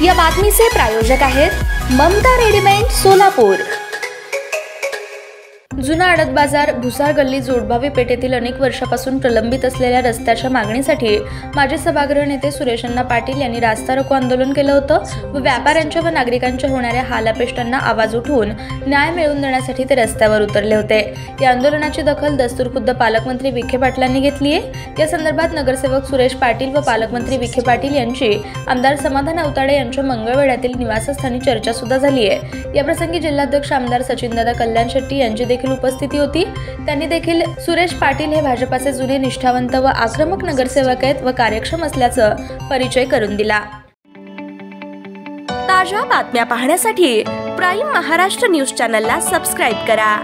या बातमीचे प्रायोजक आहेत ममता रेडिमेंट सोलापूर. जुना आडत बाजार भुसार गल्ली जोडभावी पेठेतील अनेक वर्षापासून प्रलंबित असलेल्या रस्त्याच्या मागणीसाठी माजी सभागृह नेते सुरेश अण्णा पाटील यांनी रास्ता रोको आंदोलन केलं होतं व व्यापाऱ्यांच्या व नागरिकांच्या होणाऱ्या हालापेष्टांना आवाज उठवून न्याय मिळवून देण्यासाठी ते रस्त्यावर उतरले होते. या आंदोलनाची दखल दस्तूर खुद्द पालकमंत्री विखे पाटलांनी घेतली आहे. या संदर्भात नगरसेवक सुरेश पाटील व पालकमंत्री विखे पाटील यांची आमदार समाधान अवताडे यांच्या मंगळवेढ्यातील निवासस्थानी चर्चा सुद्धा झाली आहे. याप्रसंगी जिल्हाध्यक्ष आमदार सचिनदादा कल्याण शेट्टी यांची देखील देखील उपस्थिती होती. त्यांनी देखील सुरेश पाटील हे भाजपाचे जुने निष्ठावंत व आक्रमक नगरसेवक आहेत व कार्यक्षम असल्याचं परिचय करून दिला. ताज्या बातम्या पाहण्यासाठी प्राईम महाराष्ट्र न्यूज चॅनलला सबस्क्राईब करा.